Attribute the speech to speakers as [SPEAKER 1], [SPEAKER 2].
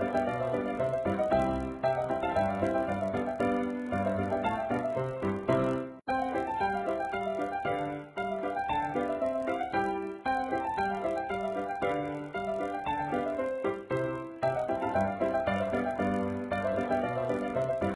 [SPEAKER 1] you.